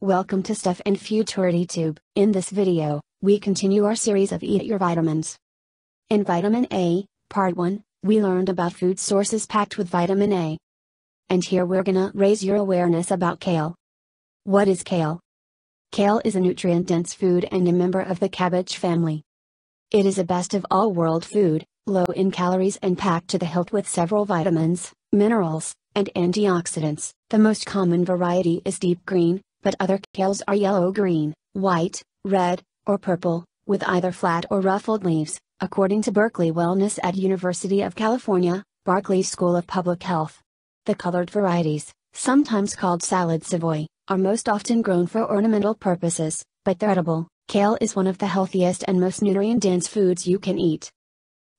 Welcome to Stuff and Futurity Tube. In this video, we continue our series of Eat Your Vitamins. In Vitamin A, Part 1, we learned about food sources packed with vitamin A. And here we're gonna raise your awareness about kale. What is kale? Kale is a nutrient dense food and a member of the cabbage family. It is a best of all world food, low in calories and packed to the hilt with several vitamins, minerals, and antioxidants. The most common variety is deep green, but other kales are yellow green, white, red, or purple, with either flat or ruffled leaves, according to Berkeley Wellness at University of California, Berkeley School of Public Health. The colored varieties, sometimes called salad savoy, are most often grown for ornamental purposes, but they're edible. Kale is one of the healthiest and most nutrient-dense foods you can eat.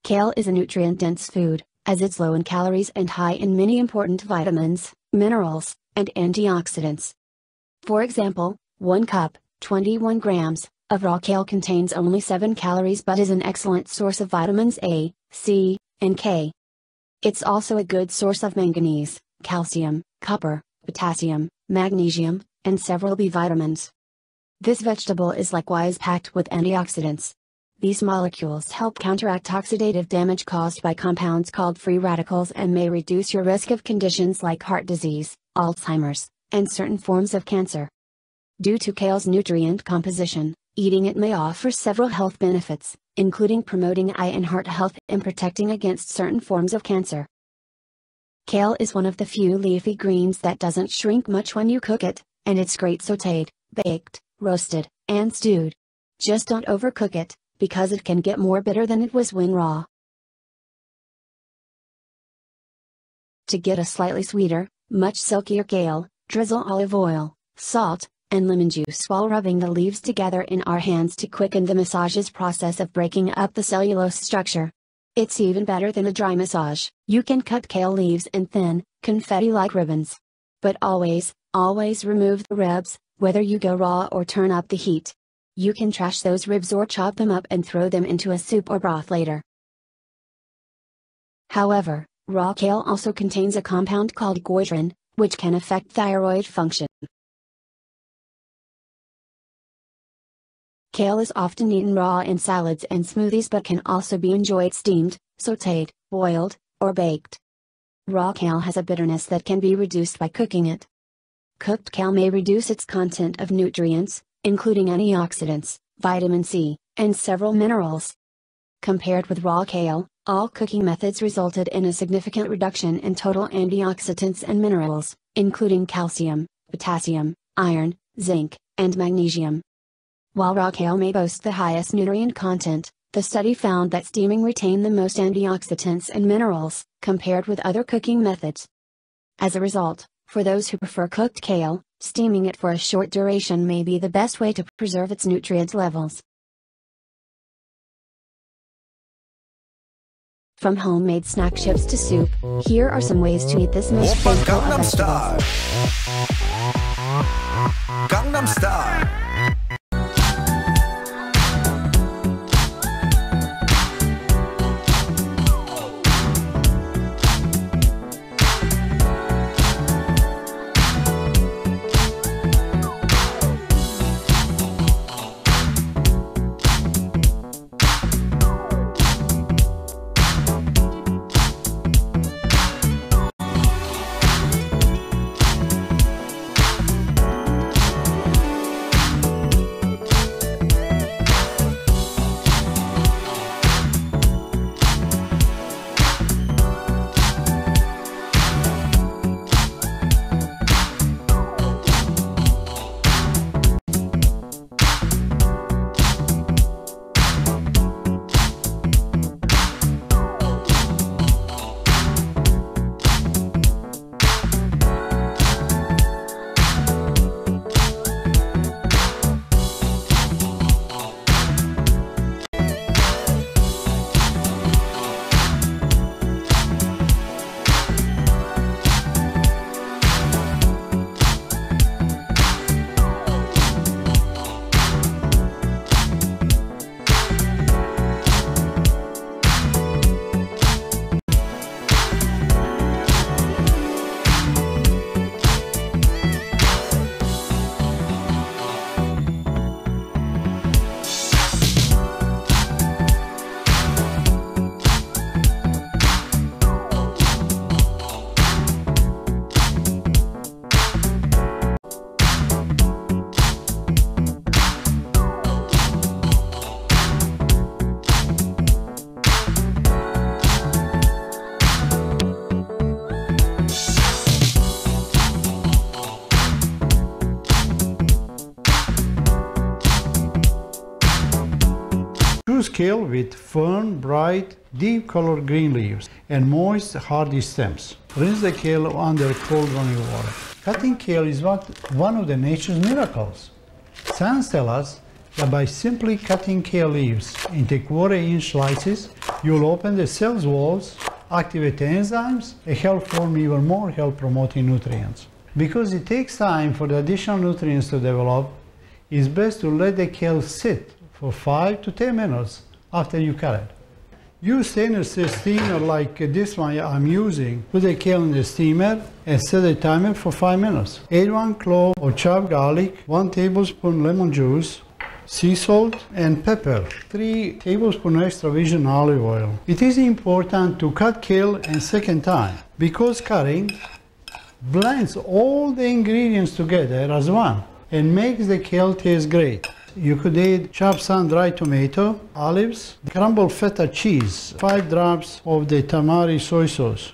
Kale is a nutrient-dense food, as it's low in calories and high in many important vitamins, minerals, and antioxidants. For example, 1 cup, 21 grams, of raw kale contains only 7 calories but is an excellent source of vitamins A, C, and K. It's also a good source of manganese, calcium, copper, potassium, magnesium, and several B vitamins. This vegetable is likewise packed with antioxidants. These molecules help counteract oxidative damage caused by compounds called free radicals and may reduce your risk of conditions like heart disease, Alzheimer's, and certain forms of cancer. Due to kale's nutrient composition, eating it may offer several health benefits, including promoting eye and heart health and protecting against certain forms of cancer. Kale is one of the few leafy greens that doesn't shrink much when you cook it, and it's great sauteed, baked, roasted, and stewed. Just don't overcook it, because it can get more bitter than it was when raw. To get a slightly sweeter, much silkier kale, drizzle olive oil, salt, and lemon juice while rubbing the leaves together in our hands to quicken the massage's process of breaking up the cellulose structure. It's even better than a dry massage. You can cut kale leaves in thin, confetti-like ribbons. But always, always remove the ribs, whether you go raw or turn up the heat. You can trash those ribs or chop them up and throw them into a soup or broth later. However, raw kale also contains a compound called goitrin, which can affect thyroid function. Kale is often eaten raw in salads and smoothies but can also be enjoyed steamed, sauteed, boiled, or baked. Raw kale has a bitterness that can be reduced by cooking it. Cooked kale may reduce its content of nutrients, including antioxidants, vitamin C, and several minerals. Compared with raw kale, all cooking methods resulted in a significant reduction in total antioxidants and minerals, including calcium, potassium, iron, zinc, and magnesium. While raw kale may boast the highest nutrient content, the study found that steaming retained the most antioxidants and minerals, compared with other cooking methods. As a result, for those who prefer cooked kale, steaming it for a short duration may be the best way to preserve its nutrient levels. From homemade snack chips to soup, here are some ways to eat this most faithful of vegetables. Gangnam Style. Choose kale with firm, bright, deep colored green leaves and moist, hardy stems. Rinse the kale under cold running water. Cutting kale is what, one of the nature's miracles. Science tells us that by simply cutting kale leaves into quarter inch slices, you'll open the cell's walls, activate enzymes, and help form even more health promoting nutrients. Because it takes time for the additional nutrients to develop, it's best to let the kale sit for 5 to 10 minutes after you cut it. Use stainless steamer like this one I'm using. Put the kale in the steamer and set a timer for 5 minutes. Add 1 clove of chopped garlic, 1 tablespoon lemon juice, sea salt and pepper, 3 tablespoons extra virgin olive oil. It is important to cut kale a second time because cutting blends all the ingredients together as one and makes the kale taste great. You could add chopped sun-dried tomato, olives, crumbled feta cheese, 5 drops of the tamari soy sauce,